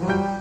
Oh.